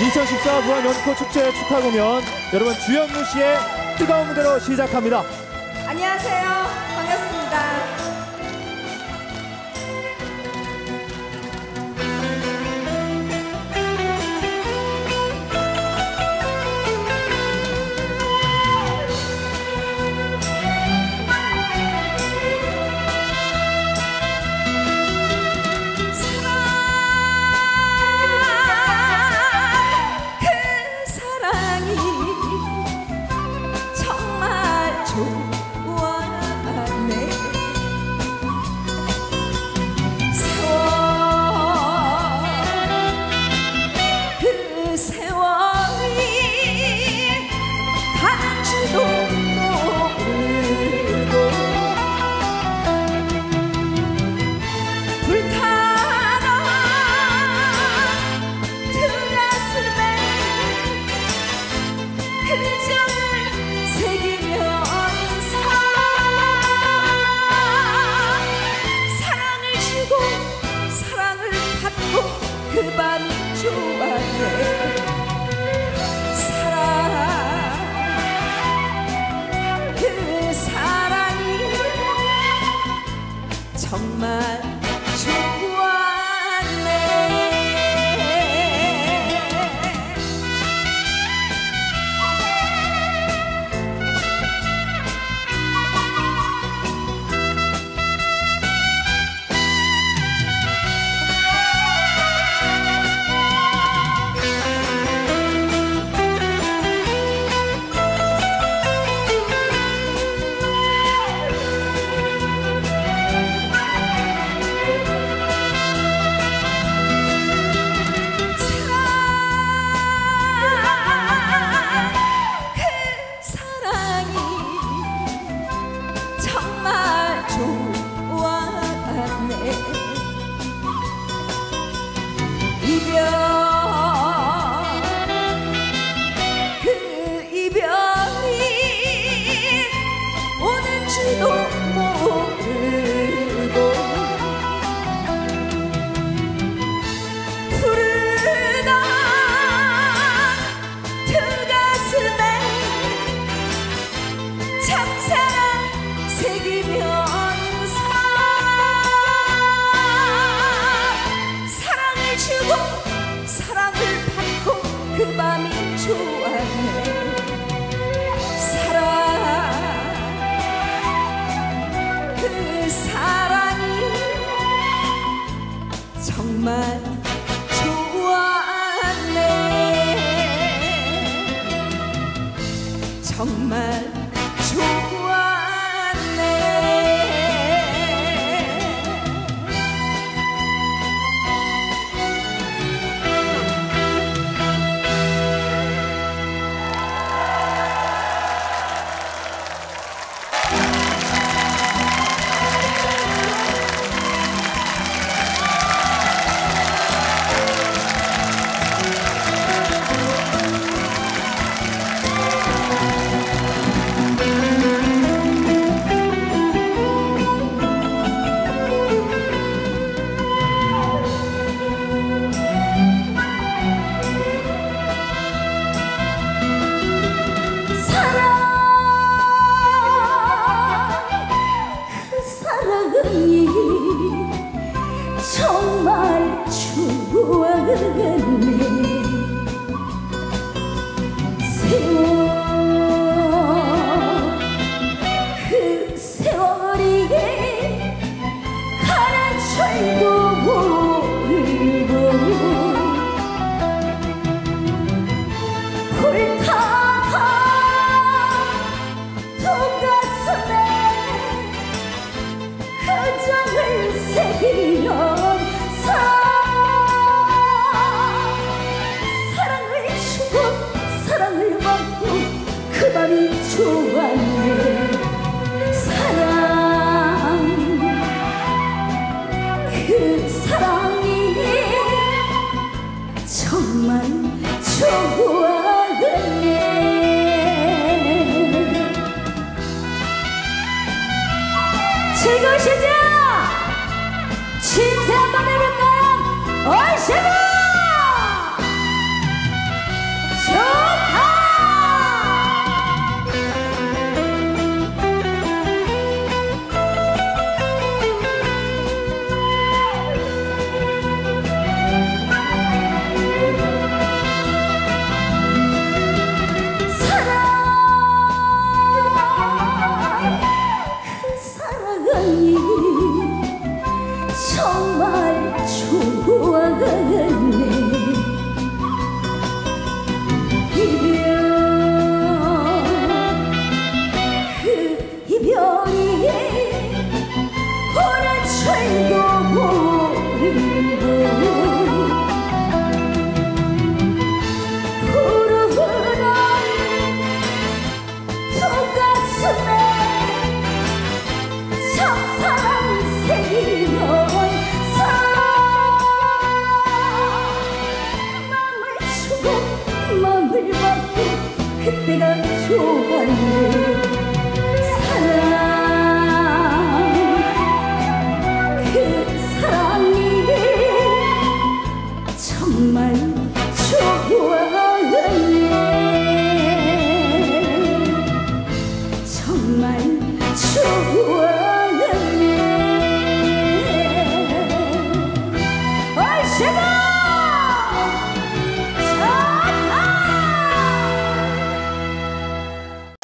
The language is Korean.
2014 무한 연코 축제 축하 공연 여러분 주현무 씨의 뜨거운 무대로 시작합니다. 안녕하세요. 받고 그 밤이 좋았네 사랑 그 사랑이 정말 좋았 사랑이 정말 좋았네. 정말 좋았네 사랑이 정말 세월 사랑. 그 사랑이 정말 택배가 소환돼